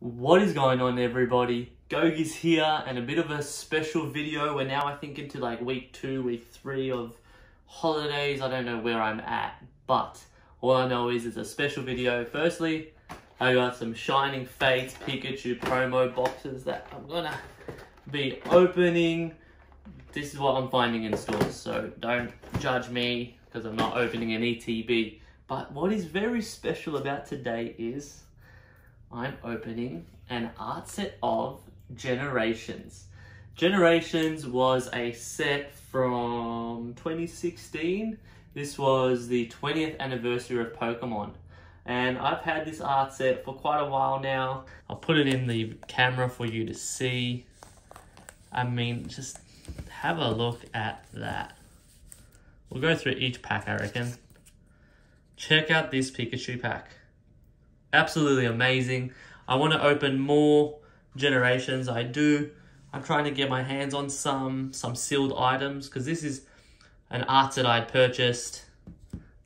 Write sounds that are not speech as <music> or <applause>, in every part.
What is going on everybody? Gogi's here and a bit of a special video. We're now I think into like week two, week three of holidays. I don't know where I'm at, but all I know is it's a special video. Firstly, I got some Shining Fates Pikachu promo boxes that I'm gonna be opening. This is what I'm finding in stores, so don't judge me because I'm not opening an ETB. But what is very special about today is I'm opening an art set of Generations. Generations was a set from 2016. This was the 20th anniversary of Pokemon. And I've had this art set for quite a while now. I'll put it in the camera for you to see. I mean, just have a look at that. We'll go through each pack, I reckon. Check out this Pikachu pack absolutely amazing. I want to open more generations. I do. I'm trying to get my hands on some some sealed items because this is an art that I'd purchased.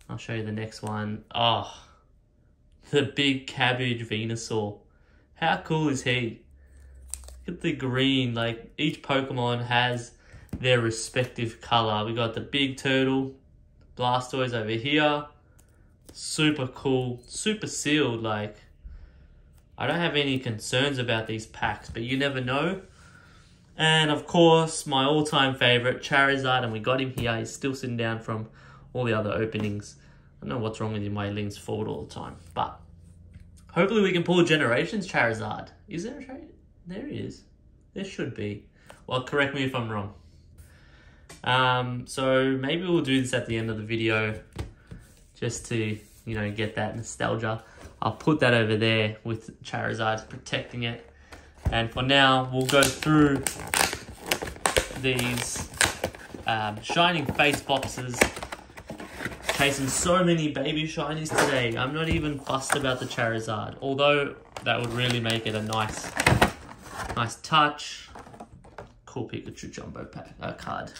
I'll show you the next one. Oh, the big cabbage Venusaur. How cool is he? Look at the green. Like each Pokemon has their respective color. We got the big turtle, Blastoise over here super cool, super sealed. Like, I don't have any concerns about these packs, but you never know. And of course, my all-time favorite, Charizard, and we got him here. He's still sitting down from all the other openings. I don't know what's wrong with him. My leans forward all the time, but hopefully we can pull Generations Charizard. Is there a trade? There he is. There should be. Well, correct me if I'm wrong. Um, so maybe we'll do this at the end of the video just to, you know, get that nostalgia. I'll put that over there with Charizard protecting it. And for now, we'll go through these um, Shining Fates boxes. Chasing so many baby shinies today. I'm not even fussed about the Charizard. Although, that would really make it a nice, nice touch. Cool Pikachu Jumbo pack, uh, card.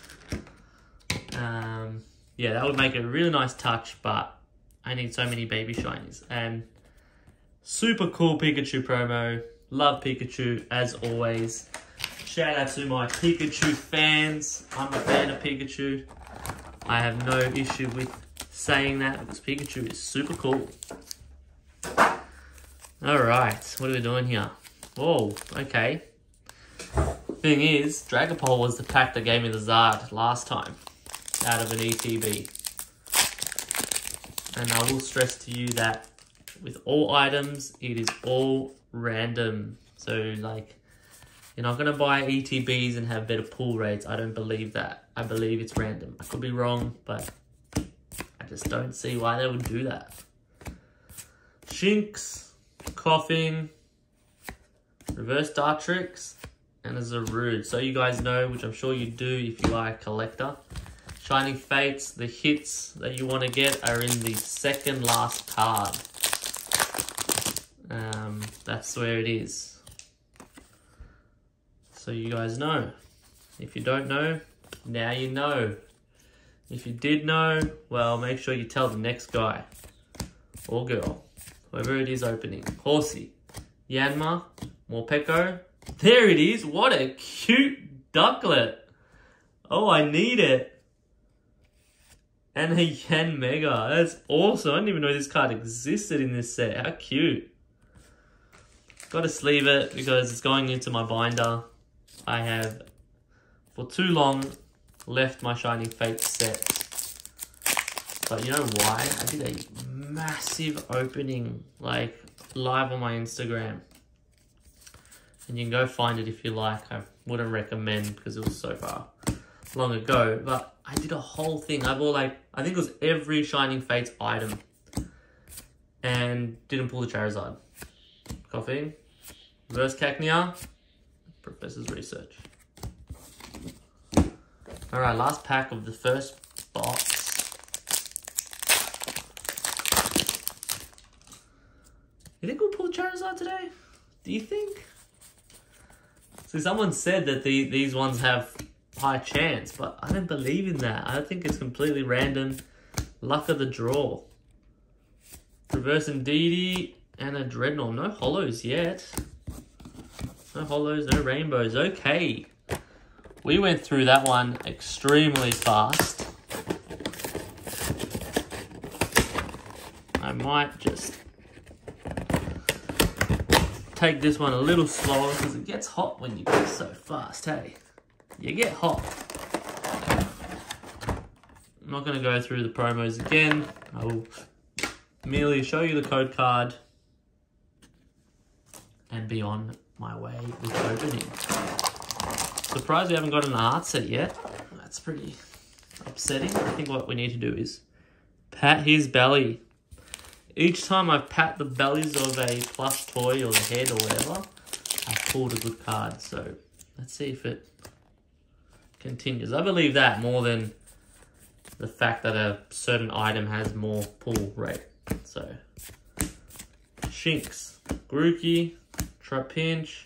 Um, yeah, that would make it a really nice touch, but I need so many baby shinies. And super cool Pikachu promo. Love Pikachu as always. Shout out to my Pikachu fans. I'm a fan of Pikachu. I have no issue with saying that because Pikachu is super cool. Alright, what are we doing here? Whoa, okay. Thing is, Dragapult was the pack that gave me the Zard last time out of an ETB. And I will stress to you that with all items, it is all random. So like, you're not going to buy ETBs and have better pull rates. I don't believe that. I believe it's random. I could be wrong, but I just don't see why they would do that. Shinx, Koffing, Reverse Dartrix, and a Zarude. So you guys know, which I'm sure you do if you are a collector, Shining Fates, the hits that you want to get are in the second last card. Um, that's where it is. So you guys know. If you don't know, now you know. If you did know, well, make sure you tell the next guy or girl, whoever it is opening. Horsea, Yanma, Morpeko. There it is. What a cute Ducklett. Oh, I need it. And a Yanmega. That's awesome. I didn't even know this card existed in this set. How cute. Got to sleeve it because it's going into my binder. I have, for too long, left my Shining Fate set. But you know why? I did a massive opening, like, live on my Instagram. And you can go find it if you like. I wouldn't recommend because it was so far long ago, but I did a whole thing. I bought like, I think it was every Shining Fates item and didn't pull the Charizard. Koffing, reverse Cacnea, Professor's Research. Alright, last pack of the first box. You think we'll pull Charizard today? Do you think? So someone said that the, these ones have high chance, but I don't believe in that. I think it's completely random. Luck of the draw. Reverse Indeedee and a Drednaw. No holos yet. No holos, no rainbows. Okay. We went through that one extremely fast. I might just take this one a little slower because it gets hot when you go so fast, hey? You get hot. I'm not going to go through the promos again. I will merely show you the code card and be on my way with opening. Surprised we haven't gotten an art set yet. That's pretty upsetting. I think what we need to do is pat his belly. Each time I pat the bellies of a plush toy or the head or whatever, I've pulled a good card. So let's see if it continues. I believe that more than the fact that a certain item has more pull rate. So, Shinx, Grookey, Trapinch,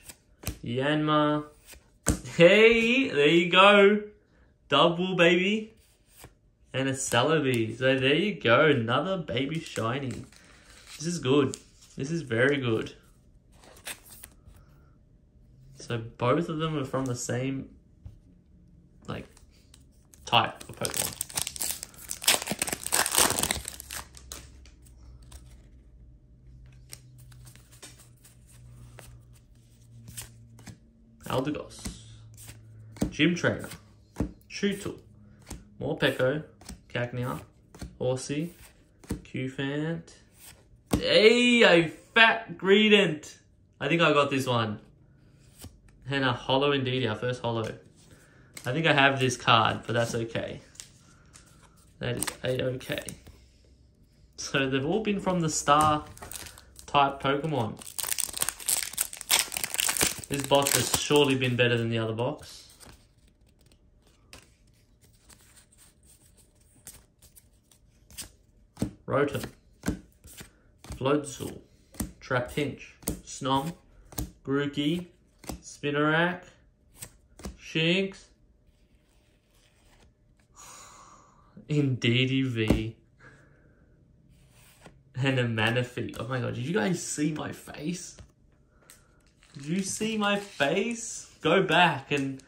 Yanma. Hey, there you go. Double baby. And a Celebi. So there you go. Another baby shiny. This is good. This is very good. So both of them are from the same like type of Pokemon. Eldegoss, Gym Trainer, Chewtle, Morpeko, Cacnea, Horsea, Cufant. Hey, a fat Greedent. I think I got this one. And a holo indeed, our first holo. I think I have this card, but that's okay. That is a-okay. So they've all been from the star type Pokemon. This box has surely been better than the other box. Rotom, Floatzel, Trapinch, Snom, Grookey, Spinarak, Shinx, Indeedee DDV and a Manaphy. Oh my god, did you guys see my face? Did you see my face? Go back and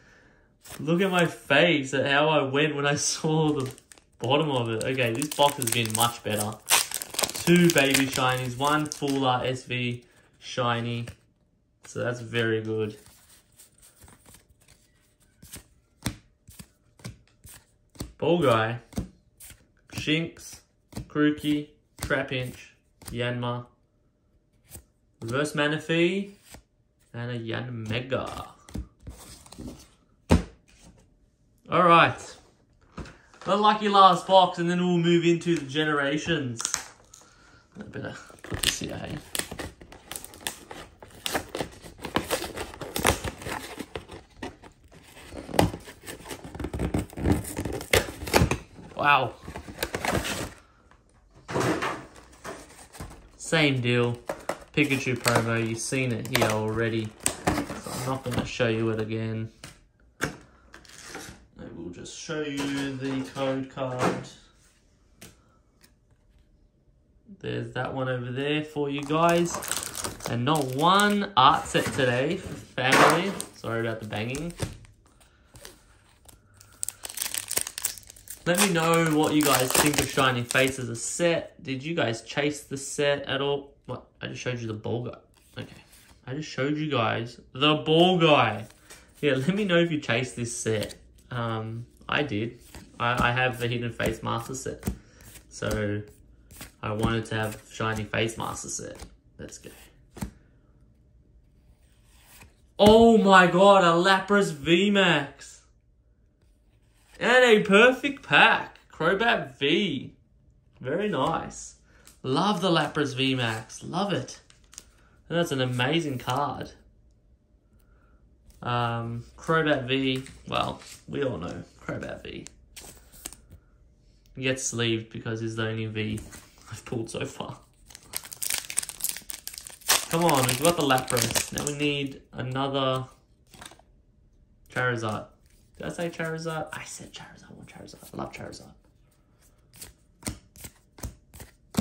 look at my face at how I went when I <laughs> saw the bottom of it. Okay, this box has been much better. Two baby shinies, one full art SV shiny. So that's very good. Ball guy, Shinx, Grookey, Trapinch, Yanma, Reverse Manaphy, and a Yanmega. Alright. The lucky last box, and then we'll move into the generations. I better put this here, hey? Wow. Same deal. Pikachu promo, you've seen it here already. So I'm not going to show you it again. I will just show you the code card. There's that one over there for you guys. And not one art set today family. Sorry about the banging. Let me know what you guys think of Shining Fates as a set. Did you guys chase the set at all? What? I just showed you the ball guy. Okay. I just showed you guys the ball guy. Yeah, let me know if you chased this set. Um, I did. I, I have the Hidden Fates Master set. So, I wanted to have Shiny Face Master set. Let's go. Oh my god, a Lapras VMAX. And a perfect pack. Crobat V. Very nice. Love the Lapras VMAX. Love it. And that's an amazing card. Um, Crobat V. Well, we all know Crobat V. Gets sleeved because he's the only V I've pulled so far. Come on, we've got the Lapras. Now we need another Charizard. Did I say Charizard? I said Charizard. I want Charizard. I love Charizard.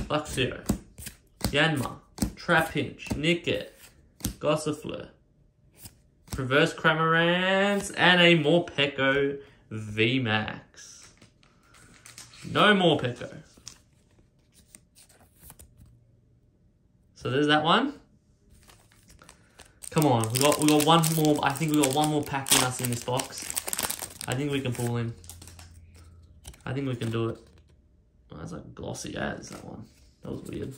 Luxio, Yanma, Trapinch, Nickit, Gossifleur, Reverse Cramorant, and a more Morpeko VMAX. No more Morpeko. So there's that one. Come on, we got we got one more. I think we got one more pack in us in this box. I think we can pull him. I think we can do it. Oh, that's like glossy as that one. That was weird.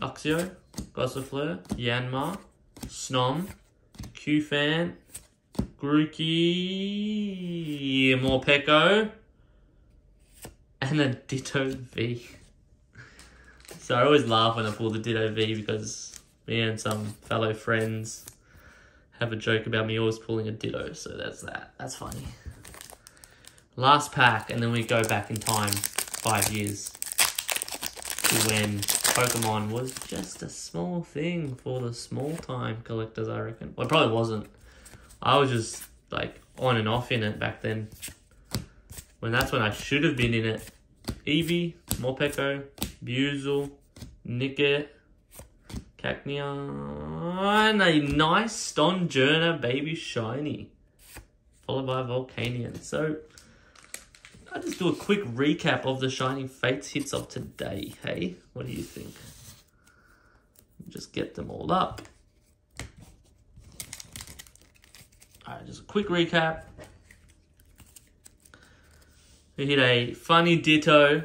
Luxio, Gossifleur, Yanma, Snom, Cufant, Grookey, Morpeko, and a Ditto V. <laughs> So I always laugh when I pull the Ditto V because me and some fellow friends have a joke about me always pulling a Ditto, so that's that. That's funny. Last pack, and then we go back in time, five years, to when Pokemon was just a small thing for the small time collectors, I reckon. Well, it probably wasn't. I was just, like, on and off in it back then. When that's when I should have been in it. Eevee, Morpeko, Buizel, Nickit, Cacnea, and a nice Stonjourner Baby Shiny. Followed by Volcanion. So, I'll just do a quick recap of the Shining Fates hits of today, hey? What do you think? Just get them all up. Alright, just a quick recap. We hit a Funny Ditto,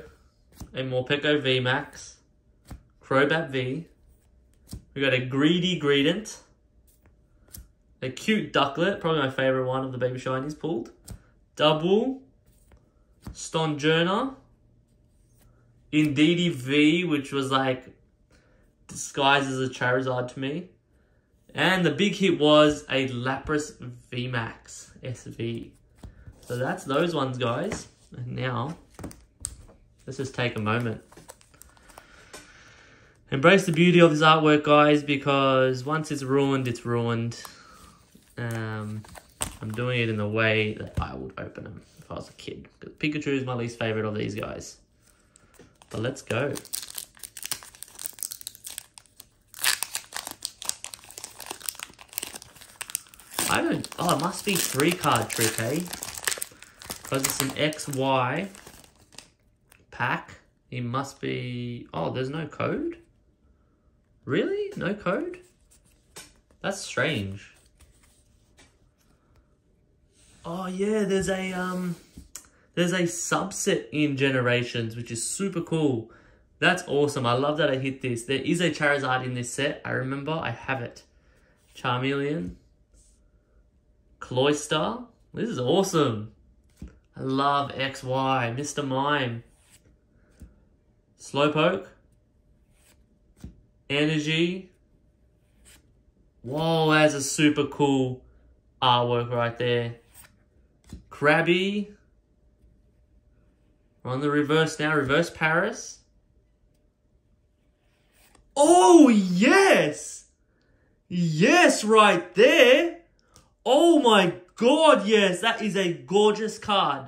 a Morpeko VMAX, Crobat V. We got a Greedy Greedent, a cute Ducklett, probably my favourite one of the Baby Shinies pulled. Double, Stonjourner, Indeedee V, which was like disguised as a Charizard to me. And the big hit was a Lapras VMAX SV. So that's those ones, guys. And now, let's just take a moment. Embrace the beauty of this artwork, guys, because once it's ruined, it's ruined. Um, I'm doing it in the way that I would open them if I was a kid. Because Pikachu is my least favorite of these guys. But let's go. I don't... Oh, it must be three card trick, eh? Because it's an XY pack. It must be... Oh, there's no code? Really? No code? That's strange. Oh yeah, there's a um there's a subset in Generations, which is super cool. That's awesome. I love that I hit this. There is a Charizard in this set. I remember I have it. Charmeleon. Cloyster. This is awesome. I love XY. Mr. Mime. Slowpoke. Energy. Whoa, that's a super cool artwork right there. Krabby. We're on the reverse now. Reverse Paras. Oh, yes! Yes, right there. Oh my god, yes. That is a gorgeous card.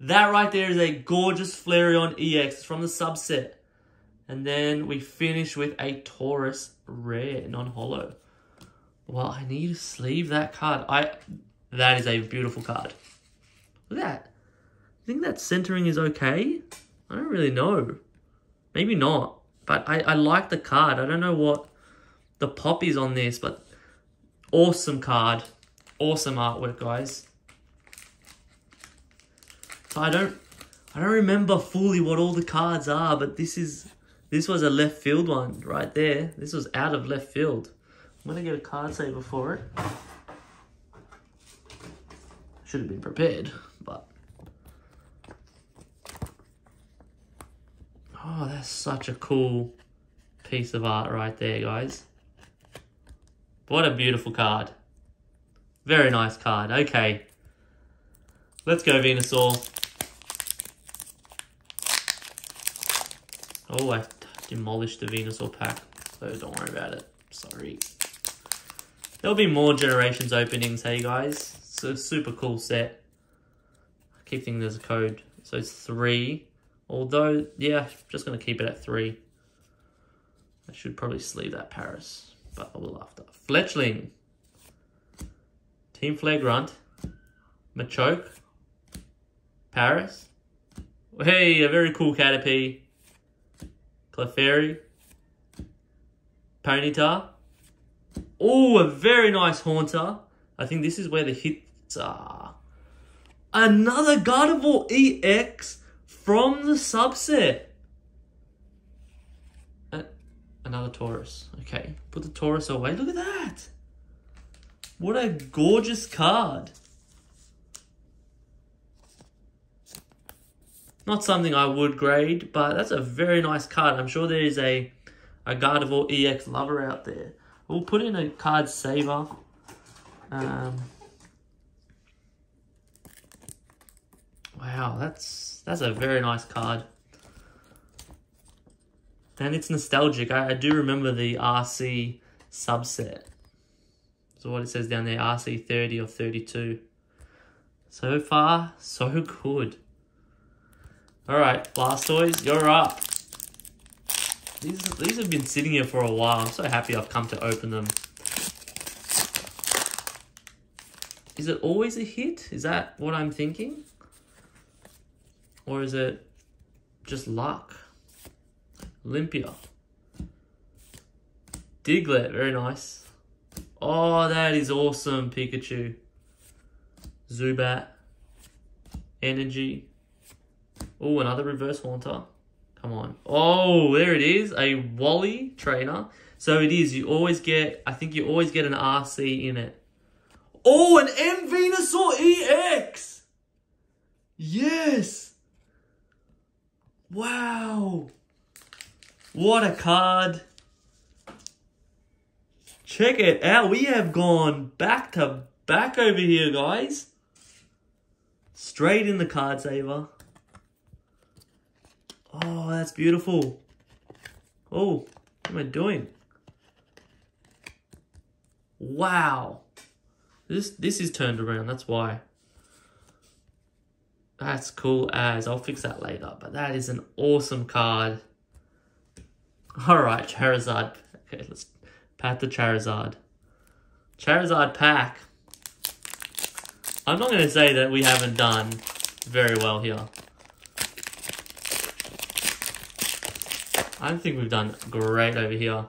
That right there is a gorgeous Flareon EX. From the subset. And then we finish with a Tauros rare, non-holo. Well, I need to sleeve that card. I That is a beautiful card. Look at that. I think that centering is okay. I don't really know. Maybe not. But I, I like the card. I don't know what the pop is on this, but awesome card. Awesome artwork, guys. So I don't I don't remember fully what all the cards are, but this is this was a left field one right there. This was out of left field. I'm gonna get a card saver for it. Should have been prepared, but Oh, that's such a cool piece of art right there, guys. What a beautiful card. Very nice card. Okay. Let's go, Venusaur. Oh, I demolished the Venusaur pack, so don't worry about it. Sorry. There'll be more Generations openings, hey guys. It's a super cool set. I keep thinking there's a code. So it's three. Although, yeah, just going to keep it at three. I should probably sleeve that Paras, but I will after. Fletchling. Team Flare Grunt. Machoke. Paras. Hey, a very cool Caterpie. Clefairy. Ponyta. Oh, a very nice Haunter. I think this is where the hits are. Another Gardevoir EX from the subset. Another Tauros. Okay, put the Tauros away. Look at that. What a gorgeous card. Not something I would grade, but that's a very nice card. I'm sure there is a, a Gardevoir EX lover out there. We'll put in a card saver. Um, wow, that's that's a very nice card. And it's nostalgic. I, I do remember the RC subset. So what it says down there, RC 30 or 32. So far, so good. Alright, Blastoise, you're up. These, these have been sitting here for a while. I'm so happy I've come to open them. Is it always a hit? Is that what I'm thinking? Or is it just luck? Olympia. Diglett, very nice. Oh, that is awesome, Pikachu. Zubat. Energy. Oh, another reverse haunter. Come on. Oh, there it is. A Wally trainer. So it is. You always get, I think you always get an RC in it. Oh, an M Venusaur EX. Yes. Wow. What a card. Check it out. We have gone back to back over here, guys. Straight in the card saver. Oh, that's beautiful. Oh, what am I doing? Wow. This this is turned around, that's why. That's cool as. I'll fix that later, but that is an awesome card. Alright, Charizard. Okay, let's pat the Charizard. Charizard pack. I'm not going to say that we haven't done very well here. I think we've done great over here.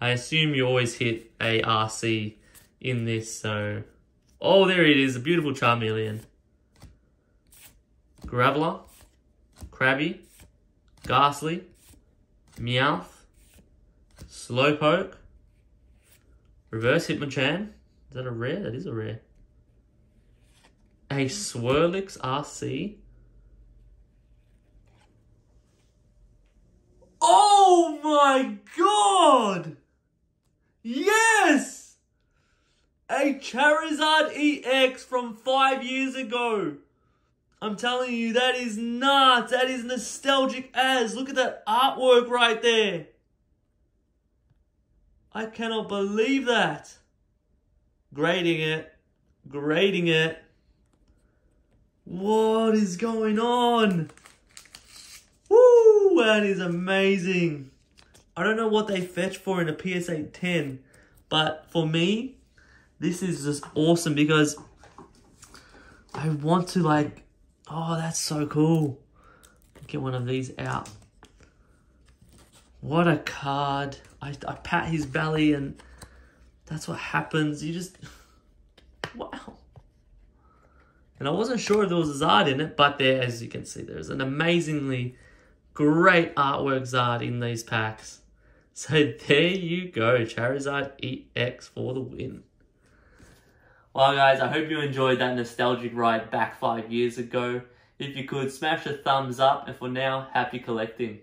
I assume you always hit a RC in this, so... Oh, there it is, a beautiful Charmeleon. Graveler, Krabby, Gastly, Meowth, Slowpoke, Reverse Hitmonchan. Is that a rare? That is a rare. A Swirlix RC. Oh my god! Yes! A Charizard EX from five years ago. I'm telling you, that is nuts. That is nostalgic as. Look at that artwork right there. I cannot believe that. Grading it. Grading it. What is going on? That is amazing. I don't know what they fetch for in a PSA 10, but for me, this is just awesome because I want to like, oh, that's so cool. Get one of these out. What a card. I, I pat his belly and that's what happens. You just, <laughs> wow. And I wasn't sure if there was a Zard in it, but there, as you can see, there's an amazingly great artworks Zard in these packs. <laughs> So there you go, Charizard EX for the win. Well guys, I hope you enjoyed that nostalgic ride back five years ago. If you could, smash a thumbs up, and for now, happy collecting.